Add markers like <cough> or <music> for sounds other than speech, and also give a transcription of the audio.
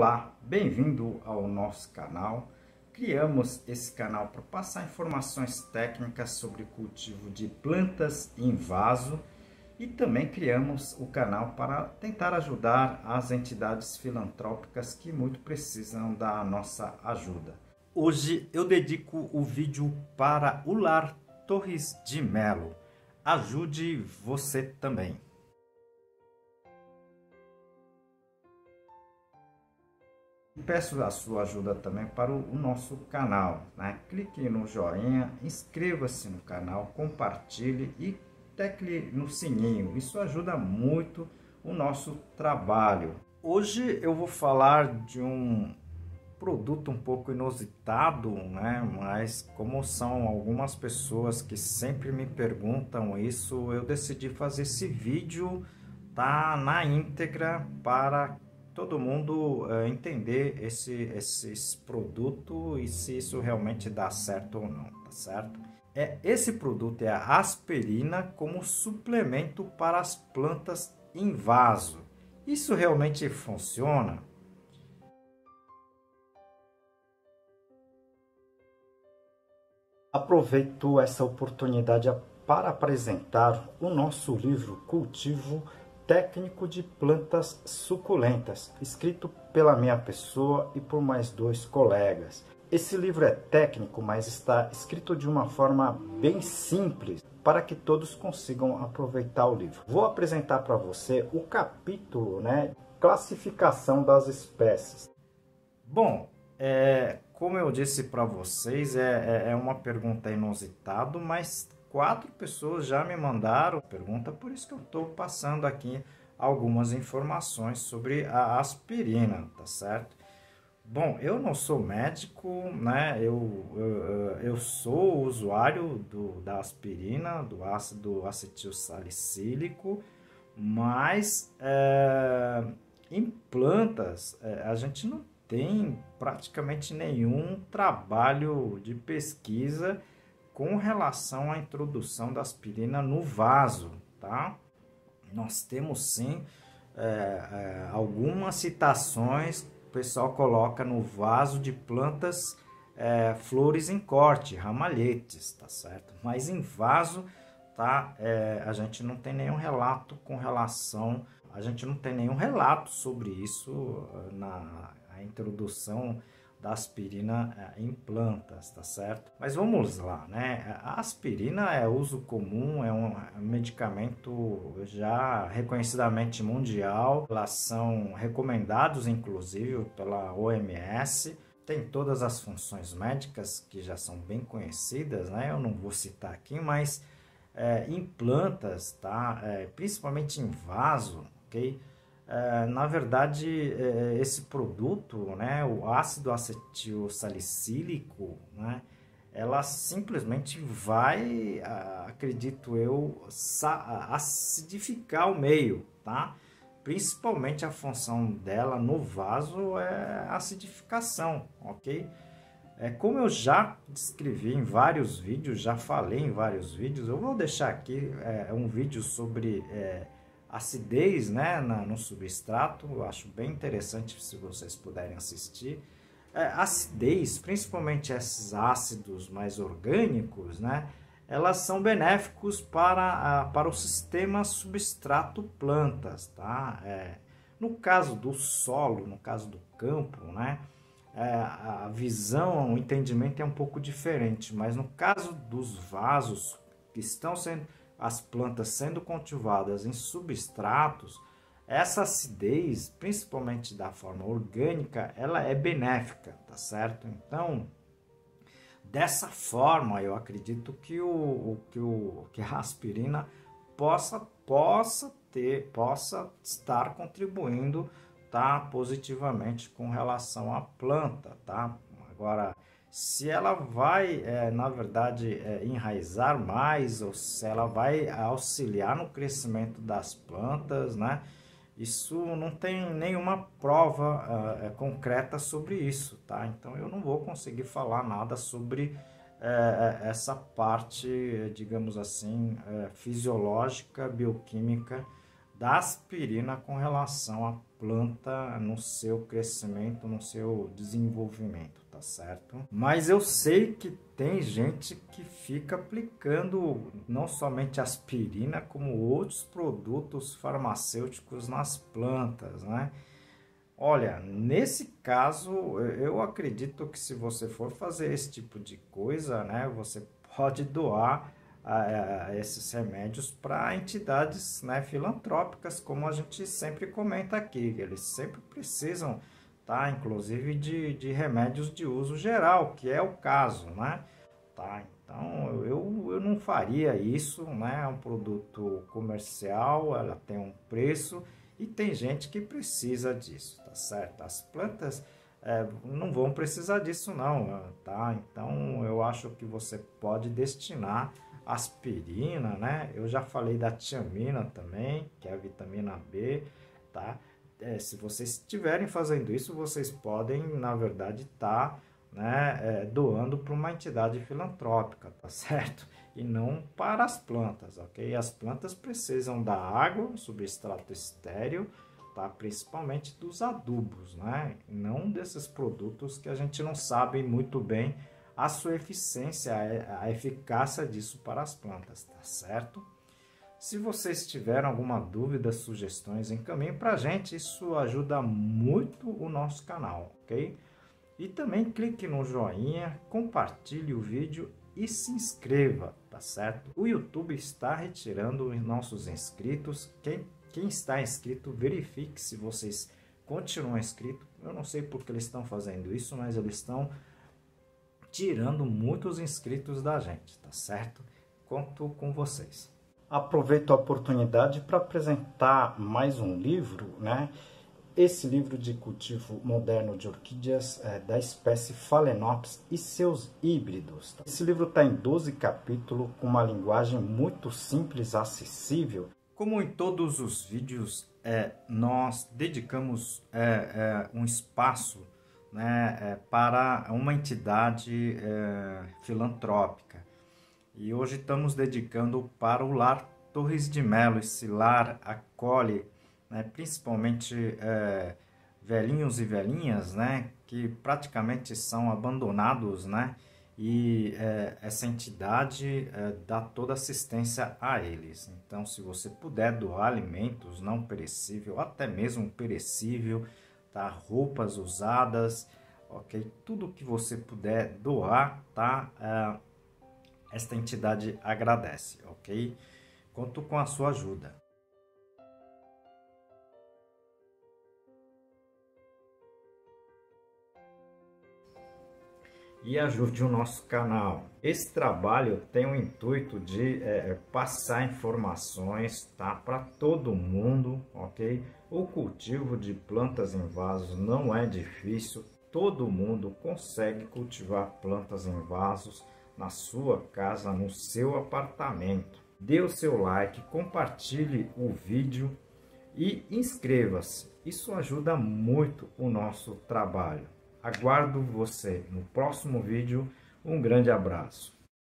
Olá, bem-vindo ao nosso canal. Criamos esse canal para passar informações técnicas sobre cultivo de plantas em vaso e também criamos o canal para tentar ajudar as entidades filantrópicas que muito precisam da nossa ajuda. Hoje eu dedico o vídeo para o Lar Torres de Melo. Ajude você também. Peço a sua ajuda também para o nosso canal. Né? Clique no joinha, inscreva-se no canal, compartilhe e tecle no sininho. Isso ajuda muito o nosso trabalho. Hoje eu vou falar de um produto um pouco inusitado, né? Mas como são algumas pessoas que sempre me perguntam isso, eu decidi fazer esse vídeo tá na íntegra para todo mundo uh, entender esse, esse produto e se isso realmente dá certo ou não, tá certo? É, esse produto é a aspirina como suplemento para as plantas em vaso. Isso realmente funciona? Aproveito essa oportunidade para apresentar o nosso livro Cultivo técnico de plantas suculentas, escrito pela minha pessoa e por mais dois colegas. Esse livro é técnico, mas está escrito de uma forma bem simples para que todos consigam aproveitar o livro. Vou apresentar para você o capítulo, né, classificação das espécies. Bom, é, como eu disse para vocês, é, é, é uma pergunta inusitada, mas quatro pessoas já me mandaram pergunta, por isso que eu estou passando aqui algumas informações sobre a aspirina, tá certo? Bom, eu não sou médico, né? Eu, eu, eu sou usuário do, da aspirina, do ácido acetil salicílico, mas é, em plantas é, a gente não tem praticamente nenhum trabalho de pesquisa com relação à introdução da aspirina no vaso, tá? Nós temos sim é, é, algumas citações, o pessoal coloca no vaso de plantas é, flores em corte, ramalhetes, tá certo? Mas em vaso, tá? É, a gente não tem nenhum relato com relação, a gente não tem nenhum relato sobre isso na introdução da aspirina é, em plantas, tá certo? Mas vamos lá, né? A aspirina é uso comum, é um medicamento já reconhecidamente mundial, elas são recomendados inclusive pela OMS, tem todas as funções médicas que já são bem conhecidas, né? Eu não vou citar aqui, mas é, em plantas, tá? É, principalmente em vaso, ok? É, na verdade, é, esse produto, né, o ácido acetil salicílico, né, ela simplesmente vai, acredito eu, acidificar o meio, tá? Principalmente a função dela no vaso é acidificação, ok? É, como eu já descrevi em vários vídeos, já falei em vários vídeos, eu vou deixar aqui é, um vídeo sobre é, acidez né, na, no substrato, eu acho bem interessante se vocês puderem assistir. É, acidez, principalmente esses ácidos mais orgânicos, né, elas são benéficos para, a, para o sistema substrato plantas. Tá? É, no caso do solo, no caso do campo, né, é, a visão, o entendimento é um pouco diferente, mas no caso dos vasos que estão sendo as plantas sendo cultivadas em substratos, essa acidez, principalmente da forma orgânica, ela é benéfica, tá certo? Então, dessa forma, eu acredito que o, que o que a aspirina possa possa ter, possa estar contribuindo, tá, positivamente com relação à planta, tá? Agora, se ela vai, é, na verdade, é, enraizar mais ou se ela vai auxiliar no crescimento das plantas, né? Isso não tem nenhuma prova uh, concreta sobre isso, tá? Então eu não vou conseguir falar nada sobre uh, essa parte, digamos assim, fisiológica, bioquímica da aspirina com relação à planta no seu crescimento, no seu desenvolvimento, tá certo? Mas eu sei que tem gente que fica aplicando não somente aspirina, como outros produtos farmacêuticos nas plantas, né? Olha, nesse caso, eu acredito que se você for fazer esse tipo de coisa, né, você pode doar a, esses remédios para entidades né, filantrópicas, como a gente sempre comenta aqui. Eles sempre precisam, tá? inclusive, de, de remédios de uso geral, que é o caso. Né? Tá? Então, eu, eu não faria isso, né? é um produto comercial, ela tem um preço e tem gente que precisa disso, tá certo? As plantas é, não vão precisar disso não, tá? Então eu acho que você pode destinar aspirina, né? Eu já falei da tiamina também, que é a vitamina B, tá? É, se vocês estiverem fazendo isso, vocês podem, na verdade, estar tá, né, é, doando para uma entidade filantrópica, tá <laughs> certo? E não para as plantas, ok? As plantas precisam da água, substrato estéreo, tá? Principalmente dos adubos, né? Não desses produtos que a gente não sabe muito bem a sua eficiência, a eficácia disso para as plantas, tá certo? Se vocês tiverem alguma dúvida, sugestões, encaminhe para a gente, isso ajuda muito o nosso canal, ok? E também clique no joinha, compartilhe o vídeo e se inscreva, tá certo? O YouTube está retirando os nossos inscritos. Quem, quem está inscrito, verifique se vocês continuam inscritos. Eu não sei porque eles estão fazendo isso, mas eles estão tirando muitos inscritos da gente, tá certo? Conto com vocês. Aproveito a oportunidade para apresentar mais um livro, né? Esse livro de cultivo moderno de orquídeas é, da espécie Phalaenopsis e seus híbridos. Esse livro está em 12 capítulos, com uma linguagem muito simples, acessível. Como em todos os vídeos, é, nós dedicamos é, é um espaço né, é, para uma entidade é, filantrópica. E hoje estamos dedicando para o Lar Torres de Melo. Esse lar acolhe né, principalmente é, velhinhos e velhinhas né, que praticamente são abandonados né, e é, essa entidade é, dá toda assistência a eles. Então, se você puder doar alimentos não perecível, até mesmo perecível, tá? Roupas usadas, ok? Tudo que você puder doar, tá? Esta entidade agradece, ok? Conto com a sua ajuda. e ajude o nosso canal. Esse trabalho tem o intuito de é, passar informações tá, para todo mundo, ok? O cultivo de plantas em vasos não é difícil, todo mundo consegue cultivar plantas em vasos na sua casa, no seu apartamento. Dê o seu like, compartilhe o vídeo e inscreva-se. Isso ajuda muito o nosso trabalho. Aguardo você no próximo vídeo. Um grande abraço.